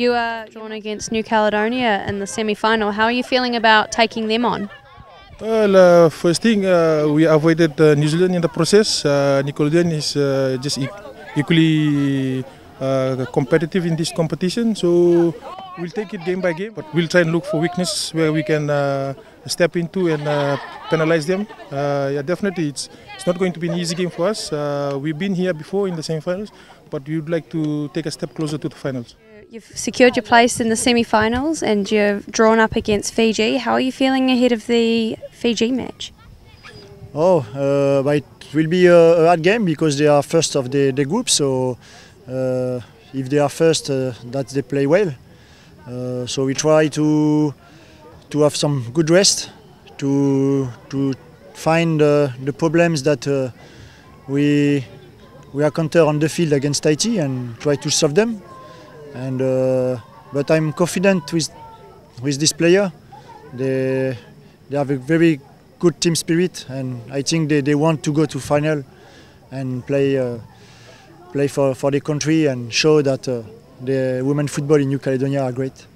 You are drawn against New Caledonia in the semi final. How are you feeling about taking them on? Well, uh, first thing, uh, we avoided uh, New Zealand in the process. Uh, New Caledonia is uh, just e- equally uh, competitive in this competition, so we'll take it game by game. But we'll try and look for weakness where we can uh, step into and penalize them. Yeah, definitely, it's it's not going to be an easy game for us. We've been here before in the semi-finals, but we would like to take a step closer to the finals. You've secured your place in the semi finals and you're drawn up against Fiji. How are you feeling ahead of the Fiji match? Oh, uh, it will be a, hard game because they are first of the, the group. So uh, if they are first, uh, that they play well. Uh, so we try to to have some good rest, to to find uh, the problems that uh, we we encounter on the field against Tahiti and try to solve them. And uh, but I'm confident with with this player. They they have a very good team spirit, and I think they, they want to go to final and play uh, play for, for the country and show that uh, the women football in New Caledonia are great.